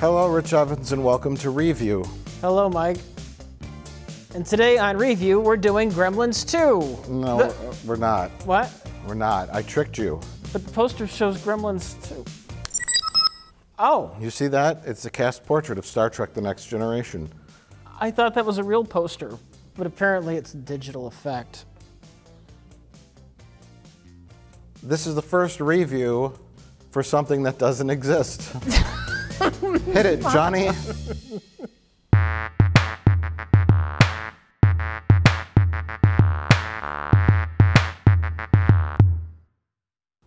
Hello, Rich Evans, and welcome to Review. Hello, Mike. And today on Review, we're doing Gremlins 2. No, The- we're not. what? We're not. I tricked you. But the poster shows Gremlins 2. Oh, You see that? It's a cast portrait of Star Trek The Next Generation. I thought that was a real poster, but apparently it's a digital effect. This is the first review for something that doesn't exist. Hit it, Johnny.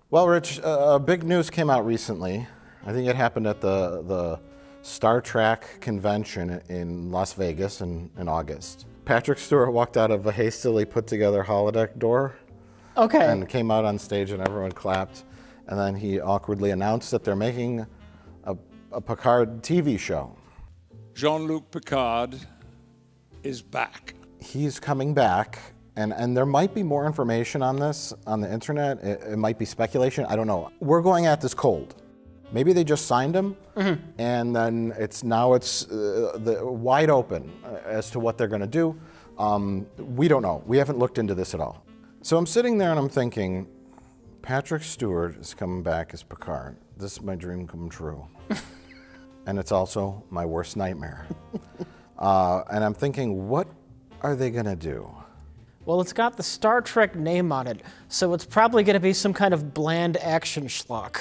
Well, Rich, uh, big news came out recently. I think it happened at the, the Star Trek convention in Las Vegas in, in August. Patrick Stewart walked out of a hastily put together holodeck door Okay. and came out on stage and everyone clapped. And then he awkwardly announced that they're making a, a Picard TV show. Jean Luc Picard is back. He's coming back, and, and there might be more information on this on the internet. It, it might be speculation. I don't know. We're going at this cold. Maybe they just signed him, and then it's now it's uh, the, wide open uh, as to what they're going to do. Um, we don't know. We haven't looked into this at all. So I'm sitting there and I'm thinking, Patrick Stewart is coming back as Picard. This is my dream come true. and it's also my worst nightmare. uh, and I'm thinking, what are they going to do? well, it's got the Star Trek name on it, so it's probably going to be some kind of bland action schlock.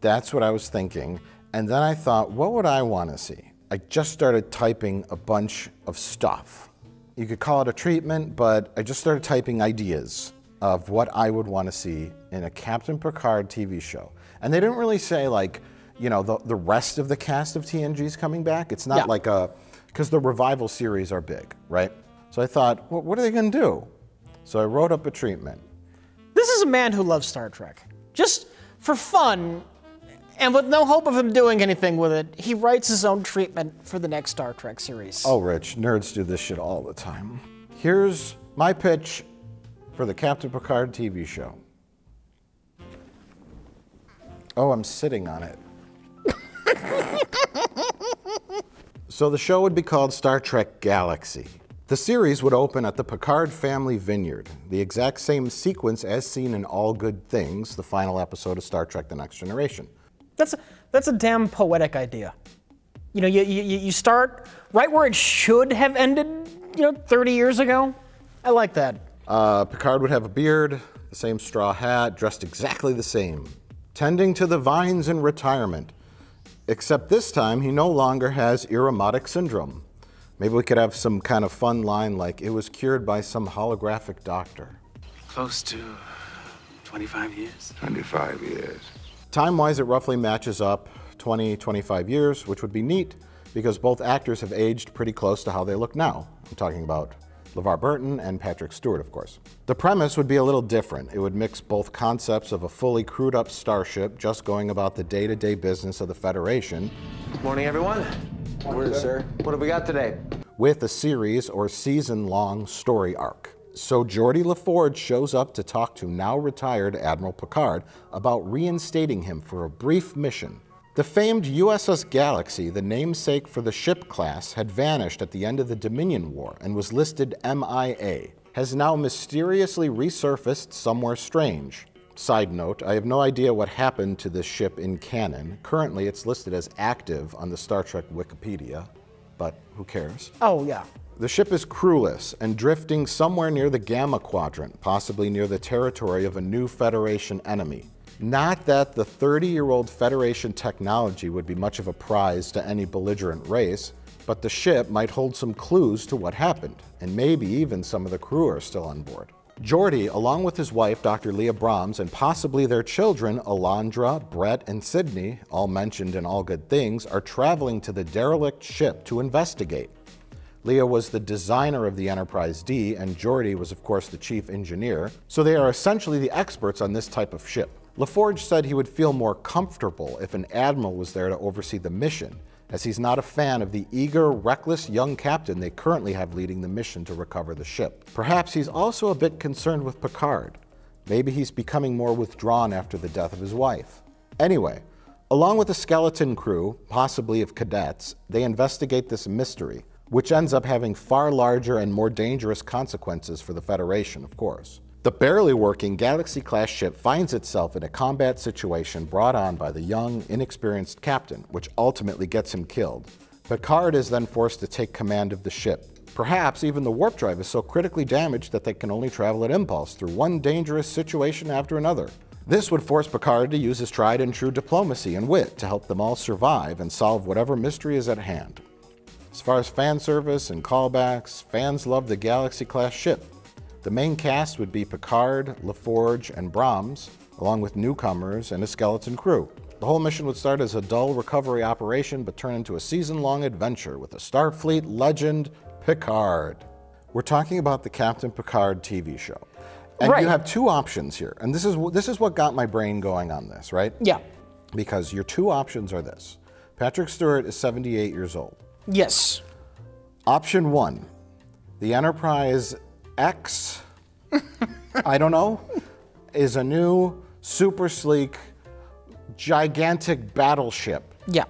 That's what I was thinking. And then I thought, what would I want to see? I just started typing a bunch of stuff. You could call it a treatment, but I just started typing ideas of what I would want to see in a Captain Picard TV show. And they didn't really say, like, you know, the, the rest of the cast of TNG is coming back. It's not Yeah. like a, because the revival series are big, right? So I thought, well, what are they going to do? So I wrote up a treatment. This is a man who loves Star Trek. Just for fun, and with no hope of him doing anything with it, he writes his own treatment for the next Star Trek series. Oh, Rich, nerds do this shit all the time. Here's my pitch for the Captain Picard TV show. Oh, I'm sitting on it. so the show would be called Star Trek Galaxy. The series would open at the Picard family vineyard, the exact same sequence as seen in All Good Things, the final episode of Star Trek The Next Generation. That's a, that's a damn poetic idea. You know, you, you, you start right where it should have ended, you know, 30 years ago. I like that. Uh, Picard would have a beard, the same straw hat, dressed exactly the same, tending to the vines in retirement. Except this time, he no longer has Irumodic syndrome. Maybe we could have some kind of fun line like, it was cured by some holographic doctor. Close to 25 years. 25 years. Time wise, it roughly matches up 20, 25 years, which would be neat because both actors have aged pretty close to how they look now. I'm talking about LeVar Burton and Patrick Stewart, of course. The premise would be a little different. It would mix both concepts of a fully crewed up starship just going about the day to day business of the Federation Good Morning, everyone. Good Morning, sir. What have we got today? with a series or season long story arc. So Geordi LaForge shows up to talk to now retired Admiral Picard about reinstating him for a brief mission. The famed USS Galaxy, the namesake for the ship class, had vanished at the end of the Dominion War and was listed MIA, has now mysteriously resurfaced somewhere strange. Side note, I have no idea what happened to this ship in canon. Currently, it's listed as active on the Star Trek Wikipedia, but who cares? Oh, yeah. The ship is crewless and drifting somewhere near the Gamma Quadrant, possibly near the territory of a new Federation enemy. Not that the 30 year old Federation technology would be much of a prize to any belligerent race, but the ship might hold some clues to what happened, and maybe even some of the crew are still on board. Geordi, along with his wife, Dr. Leah Brahms, and possibly their children, Alandra, Brett, and Sidney, all mentioned in All Good Things, are traveling to the derelict ship to investigate. Leah was the designer of the Enterprise D, and Geordi was, of course, the chief engineer, so they are essentially the experts on this type of ship. LaForge said he would feel more comfortable if an admiral was there to oversee the mission, as he's not a fan of the eager, reckless young captain they currently have leading the mission to recover the ship. Perhaps he's also a bit concerned with Picard. Maybe he's becoming more withdrawn after the death of his wife. Anyway, Along with a skeleton crew, possibly of cadets, they investigate this mystery, which ends up having far larger and more dangerous consequences for the Federation, of course. The barely working Galaxy class ship finds itself in a combat situation brought on by the young, inexperienced captain, which ultimately gets him killed. Picard is then forced to take command of the ship. Perhaps even the warp drive is so critically damaged that they can only travel at impulse through one dangerous situation after another. This would force Picard to use his tried and true diplomacy and wit to help them all survive and solve whatever mystery is at hand. As far as fan service and callbacks, fans love the Galaxy class ship. The main cast would be Picard, LaForge, and Brahms, along with newcomers and a skeleton crew. The whole mission would start as a dull recovery operation but turn into a season long adventure with a Starfleet legend, Picard. We're talking about the Captain Picard TV show. And Right. you have two options here. And this is, this is what got my brain going on this, right? Yeah. Because your two options are this Patrick Stewart is 78 years old. Yes. Option one, the Enterprise X, I don't know, is a new, super sleek, gigantic battleship. Yeah.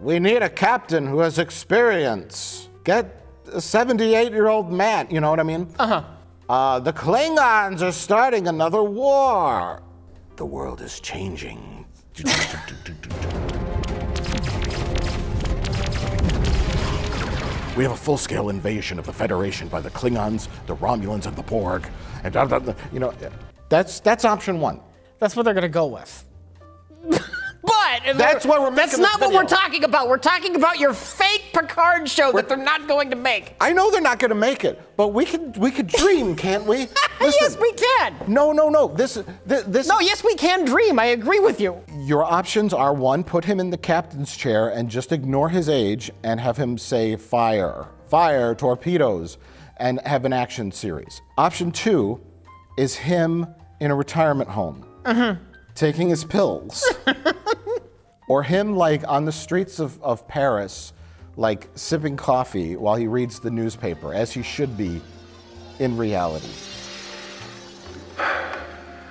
We need a captain who has experience. Get a 78 year old man, you know what I mean? Uh-huh. Uh, the Klingons are starting another war. The world is changing. We have a full-scale invasion of the Federation by the Klingons, the Romulans, and the Borg, and da, da, you know, that's that's option one. That's what they're gonna go with. But That's what we're That's not what we're talking about. We're talking about your fake Picard show that they're not going to make. I know they're not going to make it, but we could we could dream, can't we? yes, we can. No, no, no. This this, this No, yes, we can dream. I agree with you. Your options are one, put him in the captain's chair and just ignore his age and have him say fire, fire, torpedoes, and have an action series. Option two is him in a retirement home, mm-hmm. taking his pills. or him like on the streets of, of Paris, like sipping coffee while he reads the newspaper, as he should be in reality.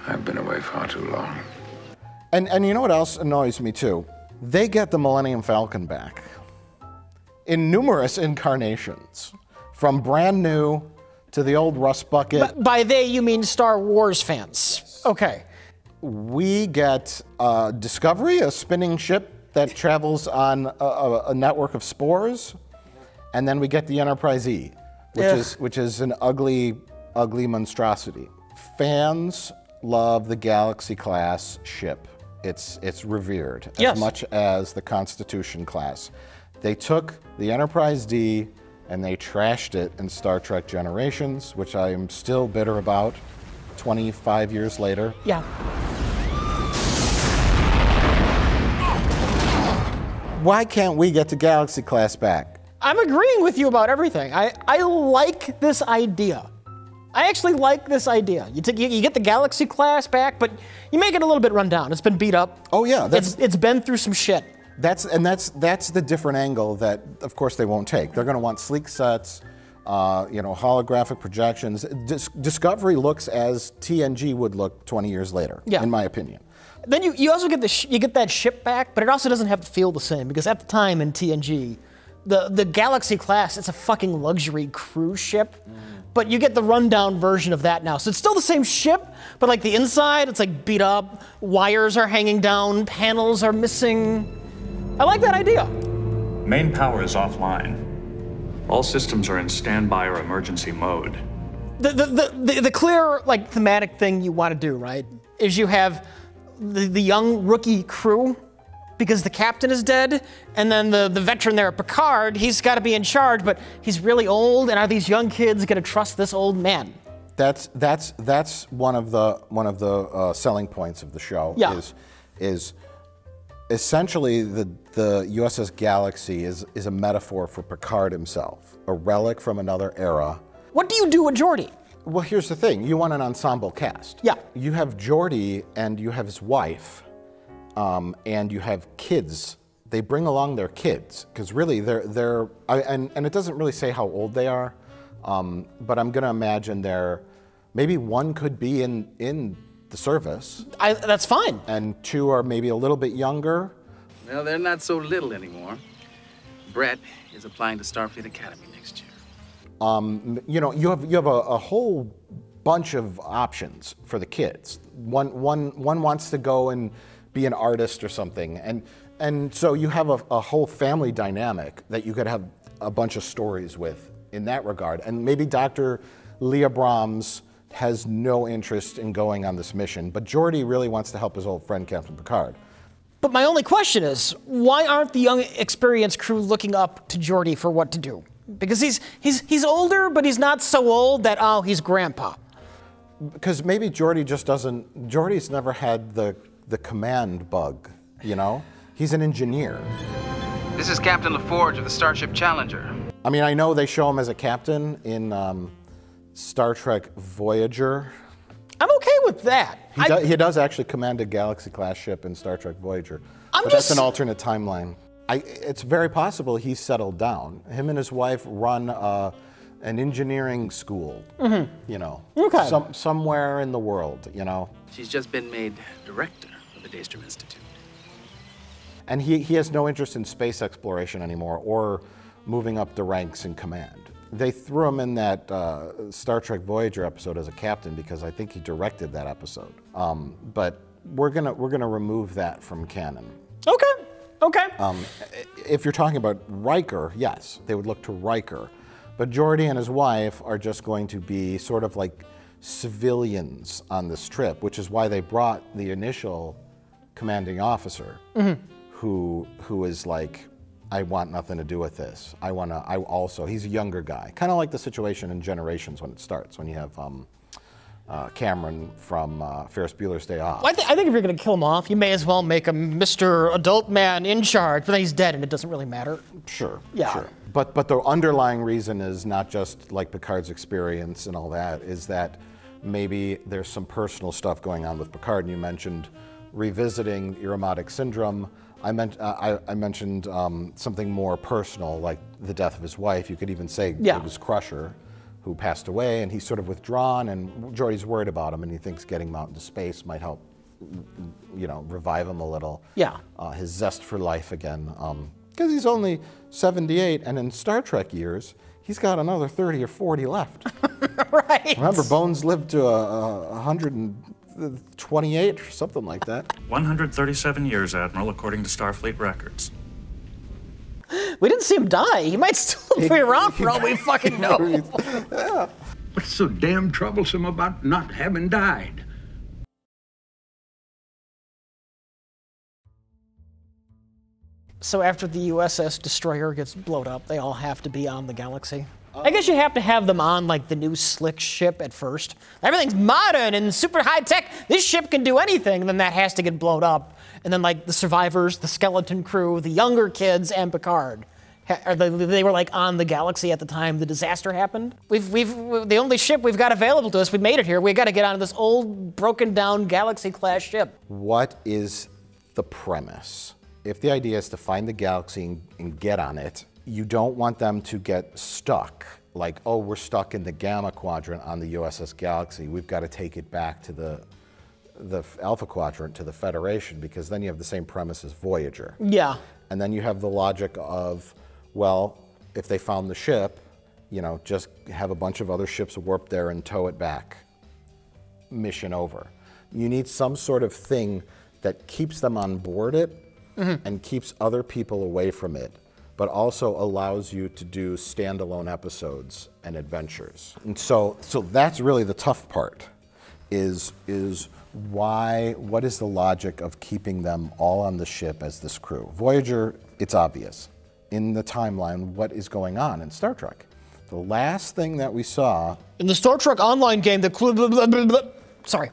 I've been away far too long. And and you know what else annoys me too? They get the Millennium Falcon back in numerous incarnations, from brand new to the old rust bucket. By they, you mean Star Wars fans. Okay. We get uh, Discovery, a spinning ship that travels on a, a, a network of spores, and then we get the Enterprise E, which Ugh. is which is an ugly, ugly monstrosity. Fans love the Galaxy class ship. It's it's revered as Yes. much as the Constitution class. They took the Enterprise D and they trashed it in Star Trek Generations, which I am still bitter about. 25 years later. Yeah. Why can't we get the Galaxy class back? I'm agreeing with you about everything. I, I like this idea. I actually like this idea. You, take, you, you get the Galaxy class back, but you make it a little bit run down. It's been beat up. Oh, yeah, that's- It's, it's been through some shit. That's and that's that's the different angle that, of course, they won't take. They're going to want sleek sets, uh, you know, holographic projections. Dis- Discovery looks as TNG would look 20 years later, Yeah. in my opinion. Then you, you also get the you get that ship back, but it also doesn't have to feel the same because at the time in TNG, the the Galaxy class it's a fucking luxury cruise ship, but you get the rundown version of that now. So it's still the same ship, but like the inside, it's like beat up, wires are hanging down, panels are missing. I like that idea. Main power is offline. All systems are in standby or emergency mode. The the, the, the, the clear like thematic thing you want to do right is you have the, the young rookie crew because the captain is dead and then the, the veteran there picard he's got to be in charge but he's really old and are these young kids going to trust this old man That's that's that's one of the one of the uh, selling points of the show. Yeah. Is is essentially the the USS Galaxy is is a metaphor for Picard himself, a relic from another era. what do you do with Geordi? Well, here's the thing: you want an ensemble cast. Yeah. You have Geordi and you have his wife, um, and you have kids. They bring along their kids because really they're they're I, and and it doesn't really say how old they are, um, but I'm gonna imagine they're maybe one could be in in the service, I, that's fine. and two are maybe a little bit younger. Well, they're not so little anymore. Brett is applying to Starfleet Academy next year. Um, you know, you have you have a, a whole bunch of options for the kids. One one one wants to go and be an artist or something, and and so you have a, a whole family dynamic that you could have a bunch of stories with in that regard. And maybe Dr. Leah Brahms has no interest in going on this mission, but Geordi really wants to help his old friend Captain Picard. But my only question is, why aren't the young, experienced crew looking up to Geordi for what to do? Because he's he's he's older, but he's not so old that oh he's grandpa. Because maybe Geordi just doesn't. Geordi's never had the the command bug. You know, he's an engineer. This is Captain LaForge of the Starship Challenger. I mean, I know they show him as a captain in um, Star Trek Voyager. I'm okay with that. He, I- do, he does actually command a Galaxy class ship in Star Trek Voyager. I'm but just- that's an alternate timeline. I, it's very possible he's settled down. Him and his wife run uh, an engineering school. You know, Mm-hmm. Okay. some, somewhere in the world. You know, She's just been made director of the Daystrom Institute. and he, he has no interest in space exploration anymore or moving up the ranks in command. They threw him in that uh, Star Trek Voyager episode as a captain because I think he directed that episode. Um, but we're gonna we're gonna remove that from canon. okay, okay. Um, if you're talking about Riker, yes, they would look to Riker. But Geordi and his wife are just going to be sort of like civilians on this trip, which is why they brought the initial commanding officer, who who is like, I want nothing to do with this. I want to. I also. He's a younger guy, kind of like the situation in Generations when it starts, when you have um, uh, Cameron from uh, Ferris Bueller's Day Off. I, th- I think if you're going to kill him off, you may as well make him Mr. Adult Man in charge, but then he's dead and it doesn't really matter. Sure. Yeah. Sure. But but the underlying reason is not just like Picard's experience and all that. Is that maybe there's some personal stuff going on with Picard. And you mentioned revisiting Irumodic syndrome. I meant uh, I, I mentioned um, something more personal, like the death of his wife. You could even say Yeah. it was Crusher, who passed away, and he's sort of withdrawn. And Geordi's worried about him, and he thinks getting him out into space might help, you know, revive him a little Yeah. uh, his zest for life again. Because he's only 78, and in Star Trek years, he's got another 30 or 40 left. right. Remember, Bones lived to a, a 128 or something like that. 137 years, Admiral, according to Starfleet records. We didn't see him die. He might still be around for all we fucking know. What's so damn troublesome about not having died? So after the USS Destroyer gets blown up, they all have to be on the Galaxy. I guess you have to have them on like the new slick ship at first. Everything's modern and super high tech. This ship can do anything. And then that has to get blown up. And then like the survivors, the skeleton crew, the younger kids, and Picard. they, they were like on the Galaxy at the time the disaster happened. We've, we've, the only ship we've got available to us, we made it here. We got to get on this old, broken down Galaxy class ship. What is the premise? If the idea is to find the galaxy and, and get on it, you don't want them to get stuck. Like, oh, we're stuck in the Gamma Quadrant on the USS Galaxy. We've got to take it back to the the Alpha Quadrant to the Federation because then you have the same premise as Voyager. Yeah. And then you have the logic of, well, if they found the ship, you know, just have a bunch of other ships warp there and tow it back. Mission over. You need some sort of thing that keeps them on board it mm-hmm. and keeps other people away from it, but also allows you to do standalone episodes and adventures. And so, so that's really the tough part. Is is why? What is the logic of keeping them all on the ship as this crew? Voyager, it's obvious. In the timeline, what is going on in Star Trek? The last thing that we saw In the Star Trek Online game, the cl- blah, blah, blah, blah. sorry,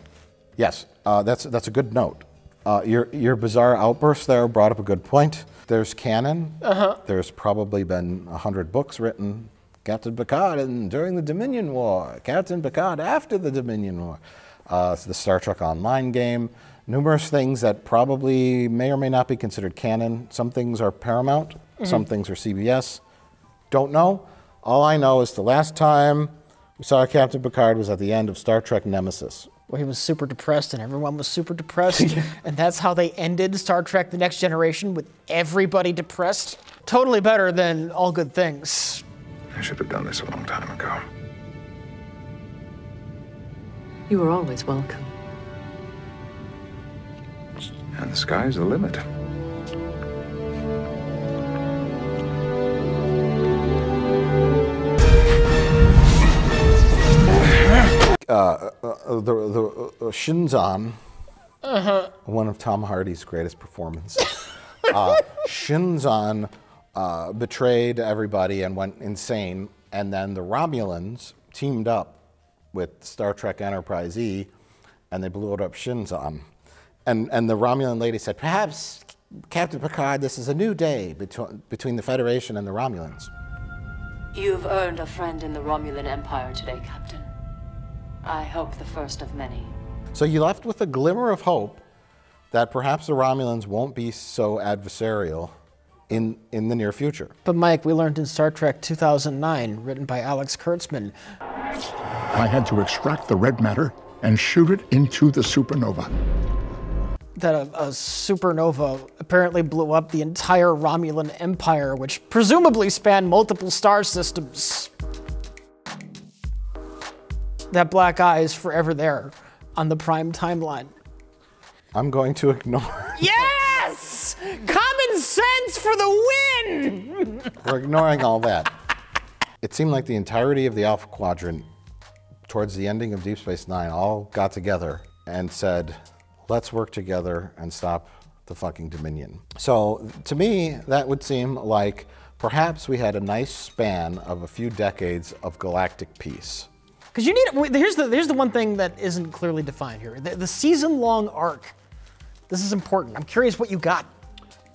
Yes, uh, that's that's a good note. Uh, your your bizarre outburst there brought up a good point. There's canon. Uh-huh. There's probably been a hundred books written. Captain Picard and during the Dominion War. Captain Picard after the Dominion War. Uh, it's the Star Trek Online game. Numerous things that probably may or may not be considered canon. Some things are Paramount. Some things are CBS. Don't know. All I know is the last time we saw Captain Picard was at the end of Star Trek Nemesis. where he was super depressed and everyone was super depressed. and that's how they ended Star Trek The Next Generation with everybody depressed. Totally better than All Good Things. I should have done this a long time ago. You are always welcome. And the sky's the limit. uh, uh, the, the uh, Shinzon, one of Tom Hardy's greatest performances. uh, Shinzon uh, betrayed everybody and went insane, and then the Romulans teamed up with Star Trek Enterprise E, and they blew it up Shinzon. And, and the Romulan lady said, perhaps, Captain Picard, this is a new day between, between the Federation and the Romulans. You've earned a friend in the Romulan Empire today, Captain. I hope the first of many. So you left with a glimmer of hope that perhaps the Romulans won't be so adversarial in, in the near future. But Mike, we learned in Star Trek 2009, written by Alex Kurtzman, I had to extract the red matter and shoot it into the supernova. that a, a supernova apparently blew up the entire Romulan Empire, which presumably spanned multiple star systems. That black eye is forever there on the prime timeline. I'm going to ignore. Yes! Common sense for the win! We're ignoring all that. It seemed like the entirety of the Alpha Quadrant, towards the ending of Deep Space Nine, all got together and said, let's work together and stop the fucking Dominion. So to me, that would seem like perhaps we had a nice span of a few decades of galactic peace. Because you need, here's the, here's the one thing that isn't clearly defined here the, the season long arc. This is important. I'm curious what you got.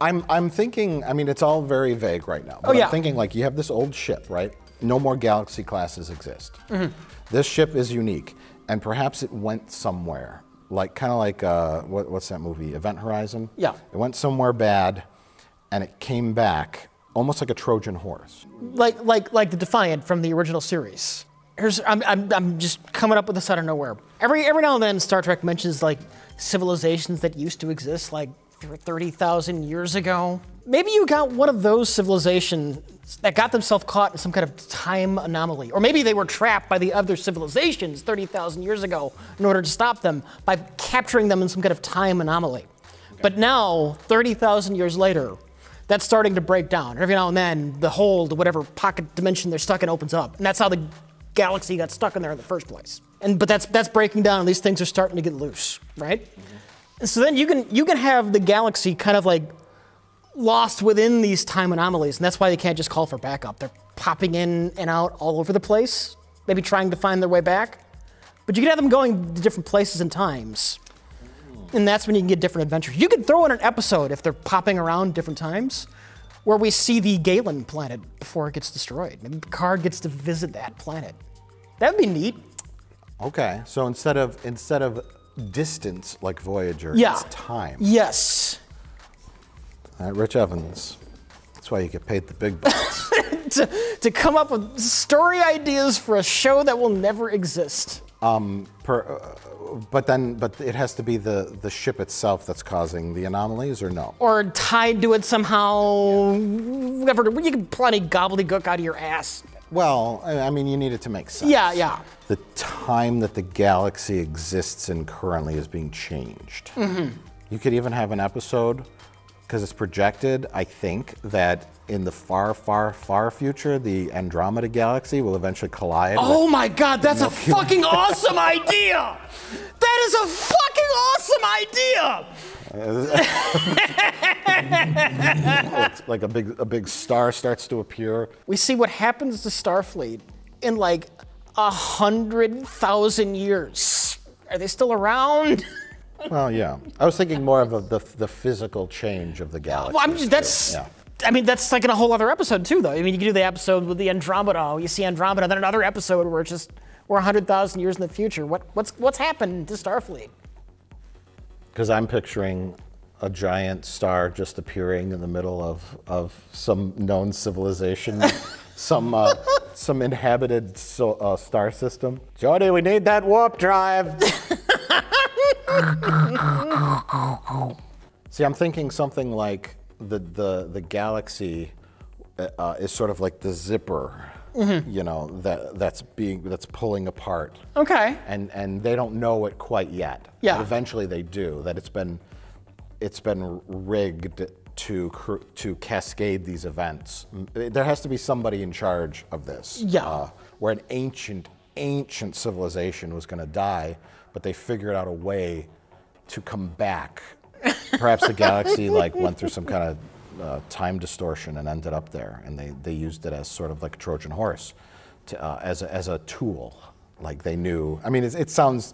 I'm, I'm thinking, I mean, it's all very vague right now. Oh, but Oh, yeah. I'm thinking like you have this old ship, right? No more galaxy classes exist. Mm-hmm. This ship is unique, and perhaps it went somewhere. Like, kind of like, uh, what, what's that movie? Event Horizon? Yeah. It went somewhere bad, and it came back almost like a Trojan horse. like like like the Defiant from the original series. Here's I'm, I'm, I'm just coming up with this out of nowhere. Every every now and then, Star Trek mentions like civilizations that used to exist like thirty thousand years ago. Maybe you got one of those civilizations that got themselves caught in some kind of time anomaly, or maybe they were trapped by the other civilizations thirty thousand years ago in order to stop them by capturing them in some kind of time anomaly. But now, thirty thousand years later, that's starting to break down. Every now and then, the hole whatever pocket dimension they're stuck in opens up, and that's how the galaxy got stuck in there in the first place. And but that's that's breaking down, and these things are starting to get loose, right? And so then you can you can have the galaxy kind of like lost within these time anomalies, and that's why they can't just call for backup. They're popping in and out all over the place, maybe trying to find their way back. But you can have them going to different places and times. And that's when you can get different adventures. You could throw in an episode if they're popping around different times where we see the Galen planet before it gets destroyed. Maybe Picard gets to visit that planet. That would be neat. Okay, so instead of instead of distance like Voyager, Yeah. it's time. Yes. Right, Rich Evans. That's why you get paid the big bucks. to, to come up with story ideas for a show that will never exist. per, uh, but then, but it has to be the the ship itself that's causing the anomalies, or no? Or tied to it somehow. Whatever. You can pull any gobbledygook out of your ass. Well, I I mean, you need it to make sense. Yeah, yeah. The time that the galaxy exists in currently is being changed. Mm-hmm. You could even have an episode, because it's projected, I think, that in the far, far, far future, the Andromeda galaxy will eventually collide. Oh my god, that's a fucking awesome idea! That is a fucking awesome idea! like a big, a big star starts to appear. We see what happens to Starfleet in like a hundred thousand years. Are they still around? Well, yeah. I was thinking more of a, the, the physical change of the galaxy. Well, I'm just, that's. Yeah. I mean, that's like in a whole other episode too, though. I mean, you can do the episode with the Andromeda. You see Andromeda, then another episode where it's just we're hundred thousand years in the future. What what's what's happened to Starfleet? Because I'm picturing a giant star just appearing in the middle of, of some known civilization, some uh, some inhabited so, uh, star system. Jody, we need that warp drive. See, I'm thinking something like the the the galaxy uh, is sort of like the zipper, Mm-hmm. you know, that that's being that's pulling apart. Okay. and and they don't know it quite yet. Yeah. But eventually they do. That it's been it's been rigged to cr- to cascade these events. There has to be somebody in charge of this. Yeah. Uh, where an ancient ancient civilization was going to die, but they figured out a way to come back. Perhaps the galaxy like went through some kind of uh, time distortion and ended up there, and they, they used it as sort of like a Trojan horse, to, uh, as a, as a tool. Like they knew. I mean, it, it sounds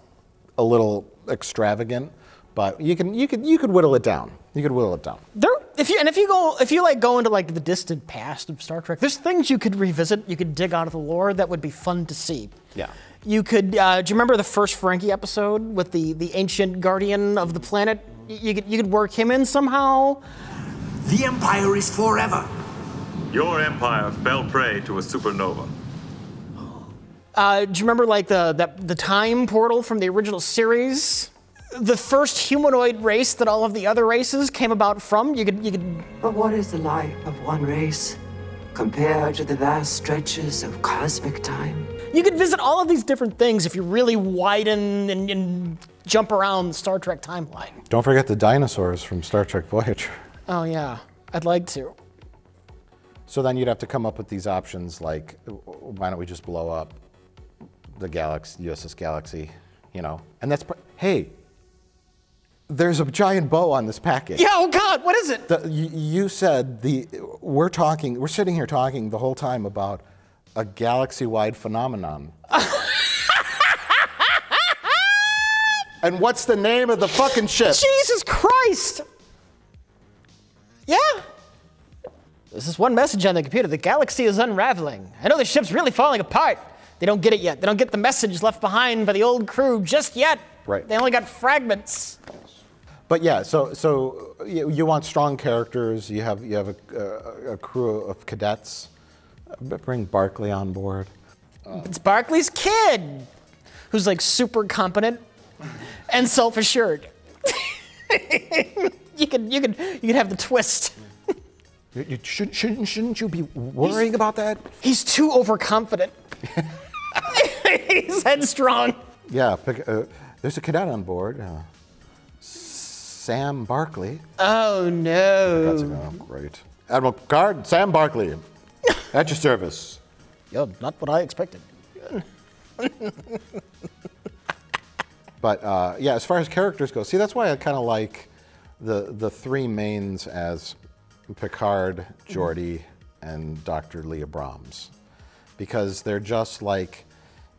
a little extravagant, but you can you could you could whittle it down. You could whittle it down. There, if you and if you go if you like go into like the distant past of Star Trek, there's things you could revisit. You could dig out of the lore that would be fun to see. Yeah. You could. Uh, do you remember the first Frankie episode with the the ancient guardian of the planet? You could you could work him in somehow. The Empire is forever. Your empire fell prey to a supernova. Uh, do you remember like the, the the time portal from the original series? The first humanoid race that all of the other races came about from. You could you could But what is the life of one race compared to the vast stretches of cosmic time? you could visit all of these different things if you really widen and, and jump around the Star Trek timeline. Don't forget the dinosaurs from Star Trek Voyager. Oh yeah, I'd like to. So then you'd have to come up with these options like, why don't we just blow up the galaxy, USS Galaxy, you know? And that's, hey, there's a giant bow on this package. Yeah. Oh God, what is it? The, you, you said the, we're talking, we're sitting here talking the whole time about a galaxy-wide phenomenon. and what's the name of the fucking ship? Jesus Christ! Yeah. This is one message on the computer. The galaxy is unraveling. I know the ship's really falling apart. They don't get it yet. They don't get the message left behind by the old crew just yet. Right. They only got fragments. But yeah, so so you, you want strong characters. You have you have a, a, a crew of cadets. Bring Barkley on board. It's Barkley's kid, who's like super competent and self-assured. you could you could you could have the twist. You, you shouldn't, shouldn't shouldn't you be worrying about that? He's too overconfident. He's headstrong. Yeah, pick, uh, there's a cadet on board. Uh, Sam Barkley. Oh no. That's oh, great. Admiral Picard, Sam Barkley, at your service. Yo, not what I expected. But uh, yeah, as far as characters go, see, that's why I kind of like the the three mains as Picard, Geordi, and Dr. Leah Brahms, because they're just like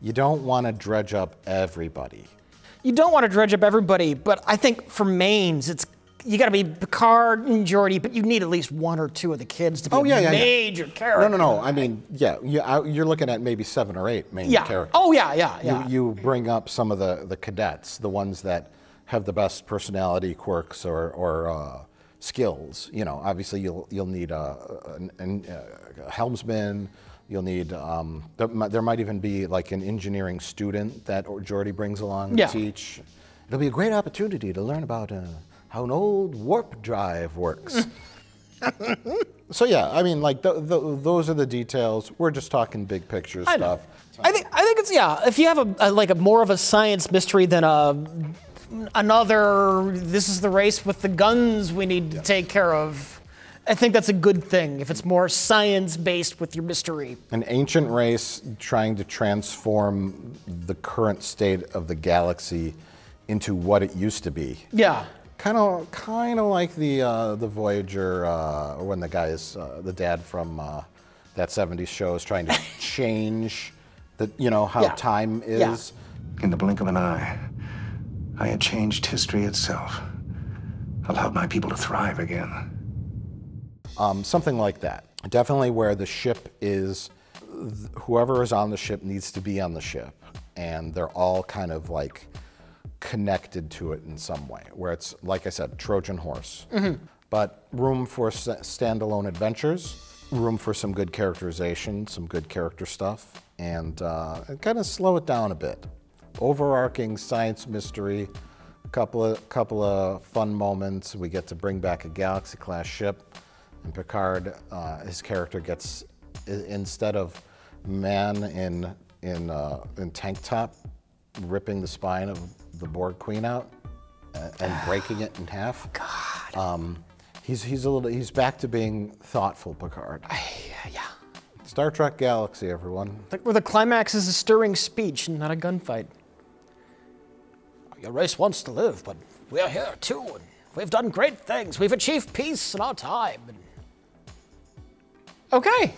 you don't want to dredge up everybody. You don't want to dredge up everybody, but I think for mains, it's you got to be Picard and Geordi, but you need at least one or two of the kids to be Oh yeah, a yeah, yeah. major character. No, no, no. I mean, yeah, you, you're looking at maybe seven or eight main Yeah. characters. Oh yeah, yeah, yeah. You, you bring up some of the, the cadets, the ones that have the best personality quirks or, or uh, skills. You know, obviously you'll you'll need a, an, an, a helmsman. You'll need um, there, might, there might even be like an engineering student that Geordi brings along Yeah. to teach. It'll be a great opportunity to learn about uh, how an old warp drive works. so yeah, I mean, like th- th- those are the details. We're just talking big picture I know. stuff. I think I think it's yeah. If you have a, a like a more of a science mystery than a another, this is the race with the guns we need to take care of. I think that's a good thing if it's more science based with your mystery. An ancient race trying to transform the current state of the galaxy into what it used to be. Yeah. Kind of, kind of like the uh, the Voyager uh, when the guy is uh, the dad from uh, that '70s show is trying to change the, you know, how Yeah. time Yeah. is. In the blink of an eye, I had changed history itself, allowed my people to thrive again. Um, something like that. Definitely where the ship is, th- whoever is on the ship needs to be on the ship. And they're all kind of like connected to it in some way. Where it's, like I said, Trojan horse. Mhm. But room for s- standalone adventures, room for some good characterization, some good character stuff, and uh, kind of slow it down a bit. Overarching science mystery couple of couple of fun moments. We get to bring back a Galaxy class ship, and Picard, uh, his character gets i- instead of man in in uh, in tank top, ripping the spine of the Borg Queen out uh, and breaking it in half. God. Um, he's he's a little he's back to being thoughtful, Picard. yeah. Star Trek Galaxy, everyone. Like where the climax is a stirring speech and not a gunfight. Your race wants to live, but we're here too, and we've done great things. We've achieved peace in our time. And... Okay,